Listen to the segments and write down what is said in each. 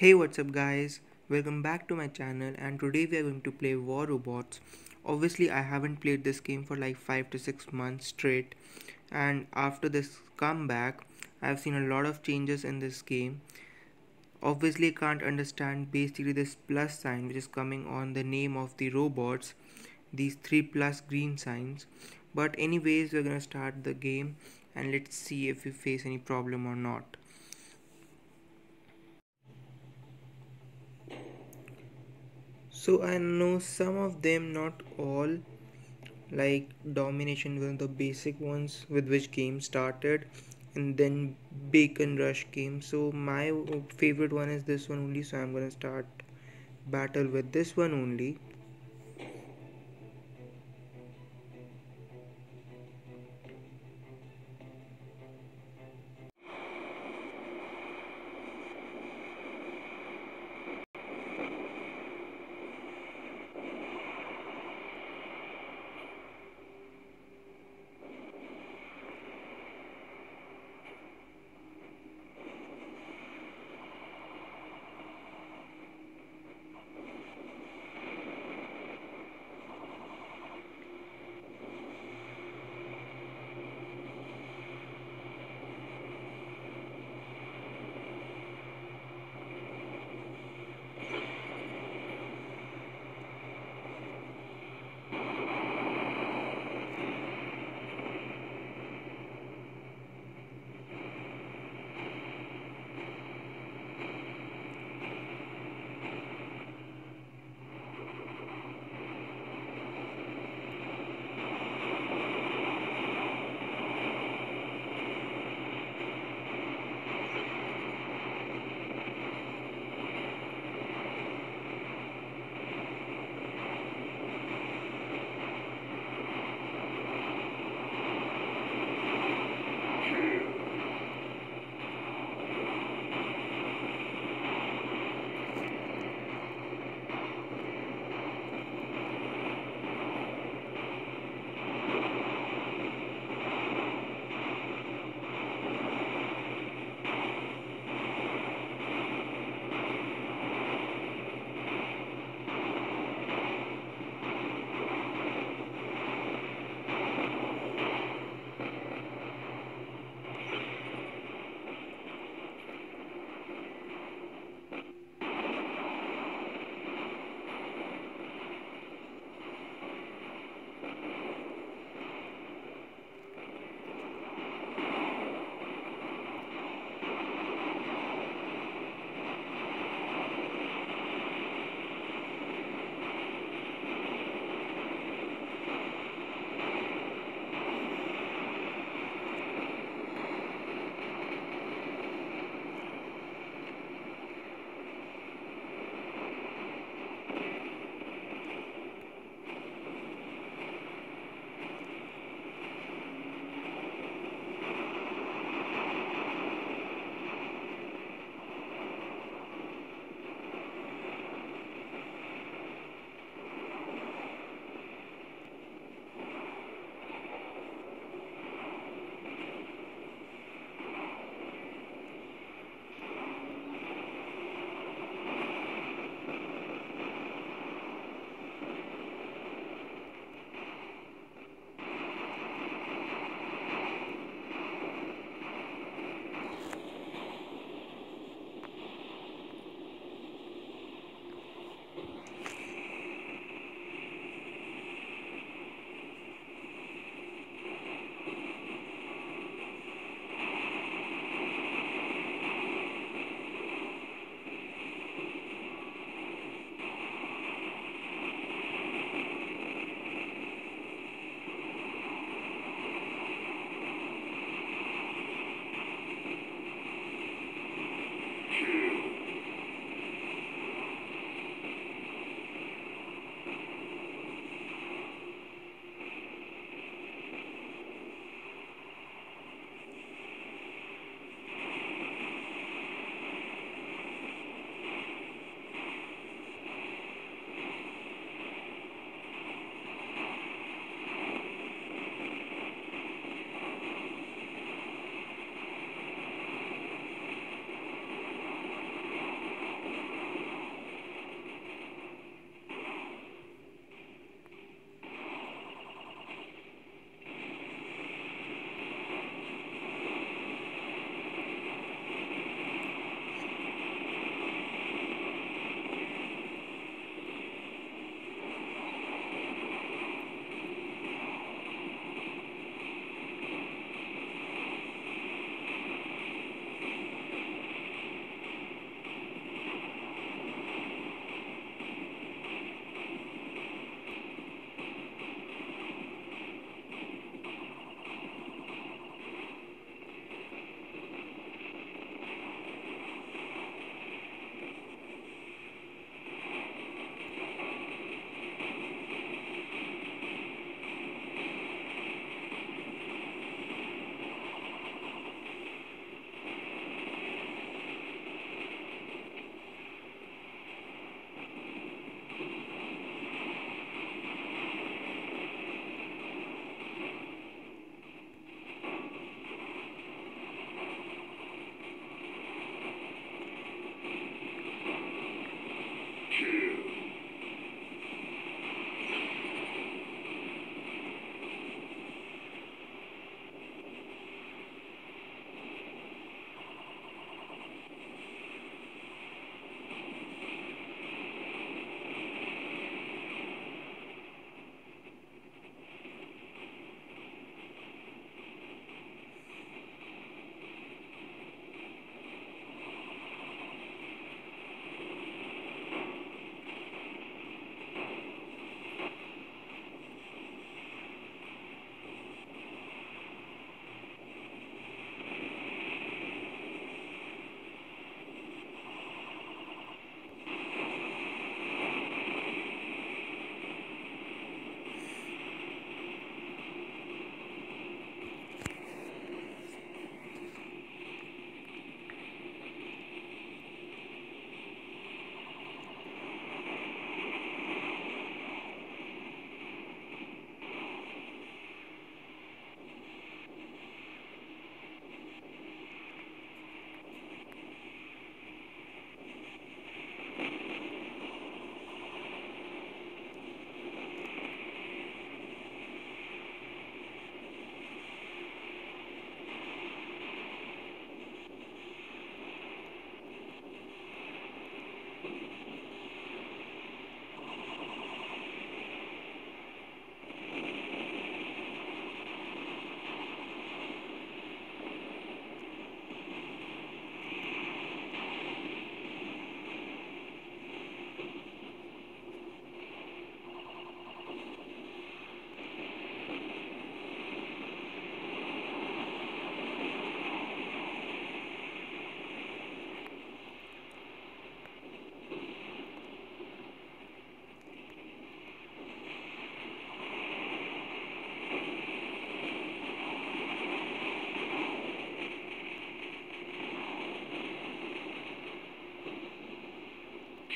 Hey what's up guys? Welcome back to my channel and today we are going to play War Robots. Obviously I haven't played this game for like 5 to 6 months straight and after this comeback I've seen a lot of changes in this game. Obviously can't understand basically this plus sign which is coming on the name of the robots these three plus green signs. But anyways we're gonna start the game and let's see if we face any problem or not so I know some of them not all like domination of the basic ones with which game started and then beacon rush came. So my favorite one is this one only so I'm gonna start battle with this one only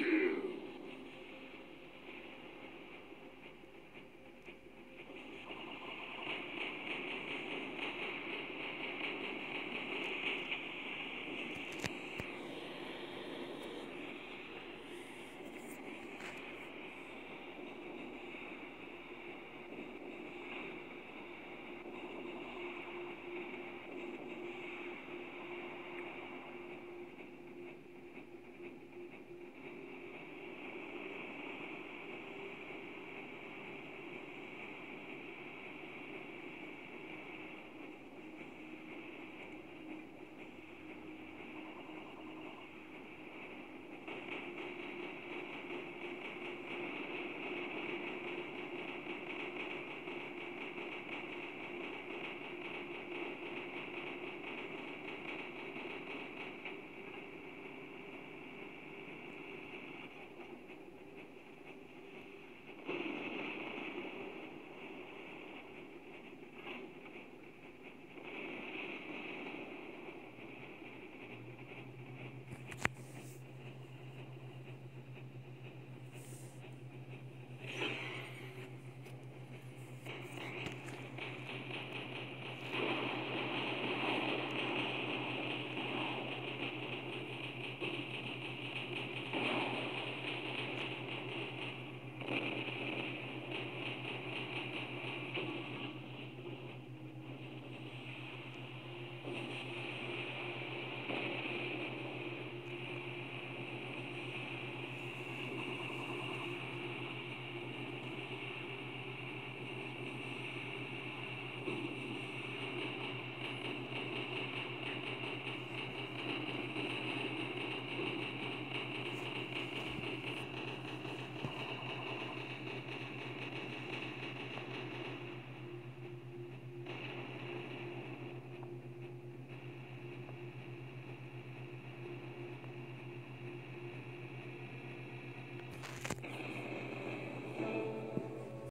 you.